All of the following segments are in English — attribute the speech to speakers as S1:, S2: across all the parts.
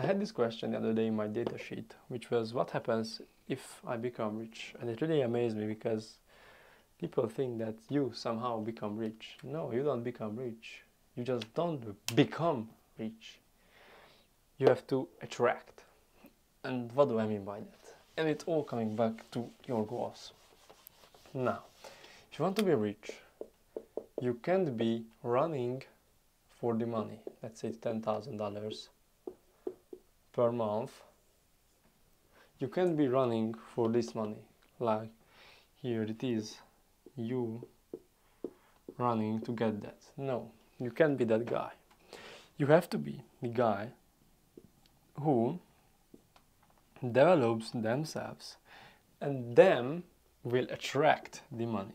S1: I had this question the other day in my datasheet, which was what happens if I become rich? And it really amazed me because people think that you somehow become rich. No, you don't become rich. You just don't become rich. You have to attract. And what do I mean by that? And it's all coming back to your goals. Now, if you want to be rich, you can't be running for the money. Let's say $10,000 per month. You can't be running for this money. Like here it is, you running to get that. No, you can't be that guy. You have to be the guy who develops themselves and them will attract the money.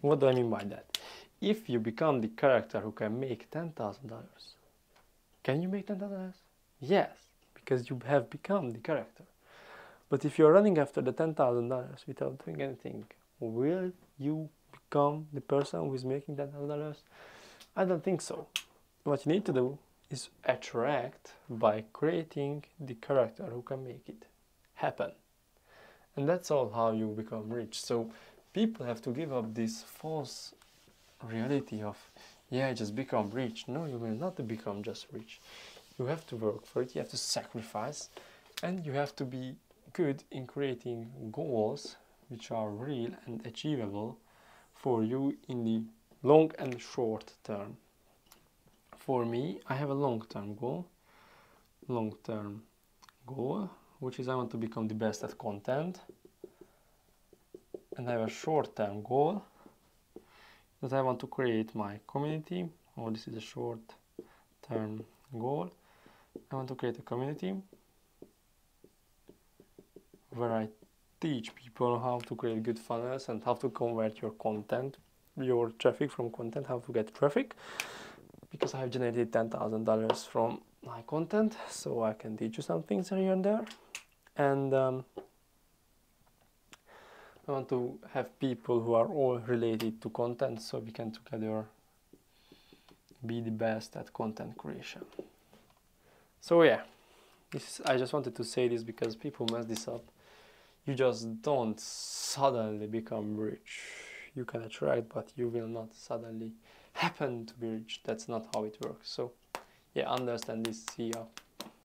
S1: What do I mean by that? If you become the character who can make $10,000, can you make $10,000? Yes, because you have become the character. But if you're running after the $10,000 without doing anything, will you become the person who is making $10,000? I don't think so. What you need to do is attract by creating the character who can make it happen. And that's all how you become rich. So people have to give up this false reality of, yeah, just become rich. No, you will not become just rich. You have to work for it, you have to sacrifice, and you have to be good in creating goals which are real and achievable for you in the long and short term. For me, I have a long-term goal. Long-term goal, which is I want to become the best at content. And I have a short-term goal that I want to create my community, or this is a short-term goal. I want to create a community where I teach people how to create good funnels and how to convert your content, your traffic from content, how to get traffic. Because I have generated $10,000 from my content, so I can teach you some things here and there. And um, I want to have people who are all related to content so we can together be the best at content creation. So yeah, this I just wanted to say this because people mess this up. You just don't suddenly become rich. You can attract, but you will not suddenly happen to be rich. That's not how it works. So yeah, understand this. See ya.